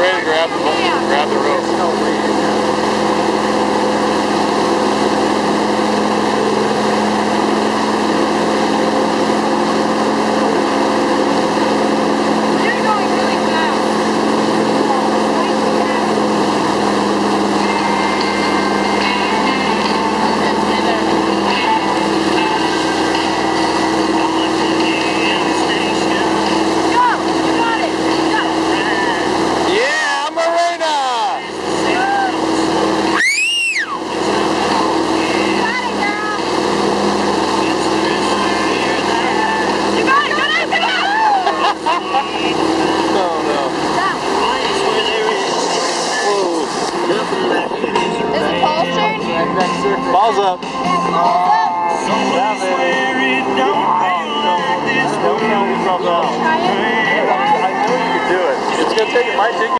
ready grab the, grab the rope. no, no. It Ball's up. Ball's up. It don't like this. Don't count. I you do it. It's gonna take. It might take.